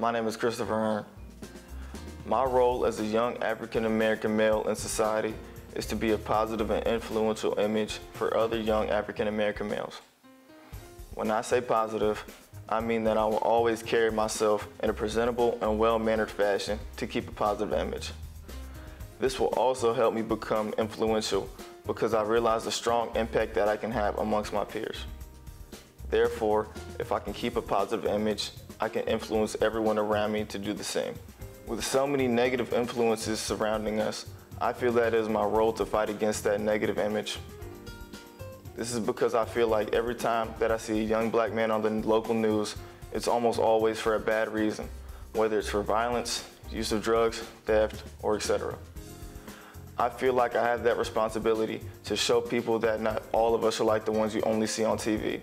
My name is Christopher Hearn. My role as a young African American male in society is to be a positive and influential image for other young African American males. When I say positive, I mean that I will always carry myself in a presentable and well-mannered fashion to keep a positive image. This will also help me become influential because I realize the strong impact that I can have amongst my peers. Therefore, if I can keep a positive image, I can influence everyone around me to do the same. With so many negative influences surrounding us, I feel that it is my role to fight against that negative image. This is because I feel like every time that I see a young black man on the local news, it's almost always for a bad reason, whether it's for violence, use of drugs, theft, or etc. I feel like I have that responsibility to show people that not all of us are like the ones you only see on TV.